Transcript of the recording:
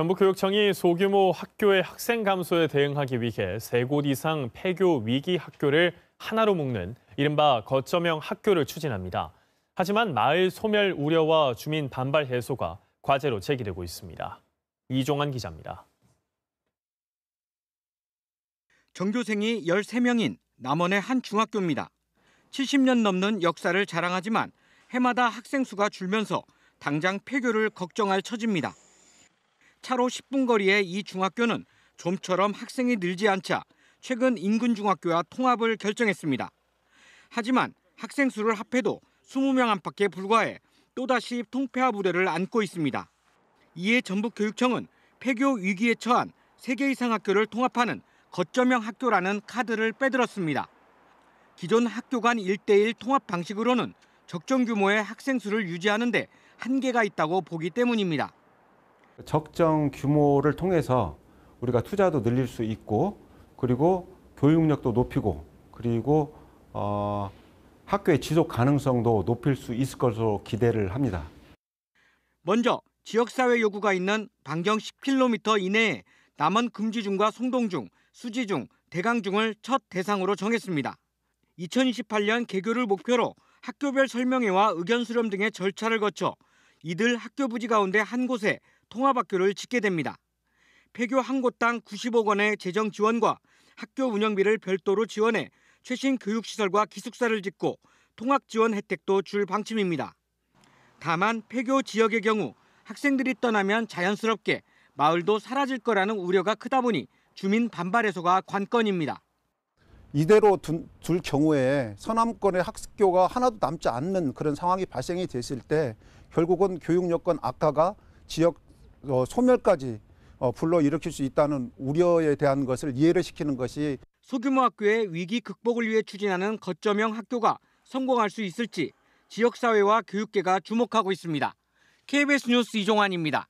전북교육청이 소규모 학교의 학생 감소에 대응하기 위해 세 곳 이상 폐교 위기 학교를 하나로 묶는 이른바 거점형 학교를 추진합니다. 하지만 마을 소멸 우려와 주민 반발 해소가 과제로 제기되고 있습니다. 이종환 기자입니다. 전교생이 13명인 남원의 한 중학교입니다. 70년 넘는 역사를 자랑하지만 해마다 학생 수가 줄면서 당장 폐교를 걱정할 처지입니다. 차로 10분 거리의 이 중학교는 좀처럼 학생이 늘지 않자 최근 인근 중학교와 통합을 결정했습니다. 하지만 학생 수를 합해도 20명 안팎에 불과해 또다시 통폐합 우려를 안고 있습니다. 이에 전북교육청은 폐교 위기에 처한 3개 이상 학교를 통합하는 거점형 학교라는 카드를 빼들었습니다. 기존 학교 간 1대1 통합 방식으로는 적정 규모의 학생 수를 유지하는 데 한계가 있다고 보기 때문입니다. 적정 규모를 통해서 우리가 투자도 늘릴 수 있고 그리고 교육력도 높이고 그리고 어, 학교의 지속 가능성도 높일 수 있을 것으로 기대를 합니다. 먼저 지역사회 요구가 있는 반경 10km 이내에 남원 금지중과 송동중, 수지중, 대강중을 첫 대상으로 정했습니다. 2028년 개교를 목표로 학교별 설명회와 의견 수렴 등의 절차를 거쳐 이들 학교 부지 가운데 한 곳에 통합학교를 짓게 됩니다. 폐교 한 곳당 90억 원의 재정 지원과 학교 운영비를 별도로 지원해 최신 교육시설과 기숙사를 짓고 통학 지원 혜택도 줄 방침입니다. 다만 폐교 지역의 경우 학생들이 떠나면 자연스럽게 마을도 사라질 거라는 우려가 크다 보니 주민 반발 해소가 관건입니다. 이대로 둔, 둘 경우에 서남권의 학교가 하나도 남지 않는 그런 상황이 발생이 됐을 때 결국은 교육 여건 악화가 지역 어, 소멸까지 어, 불러일으킬 수 있다는 우려에 대한 것을 이해를 시키는 것이 소규모 학교의 위기 극복을 위해 추진하는 거점형 학교가 성공할 수 있을지 지역사회와 교육계가 주목하고 있습니다. KBS 뉴스 이종환입니다.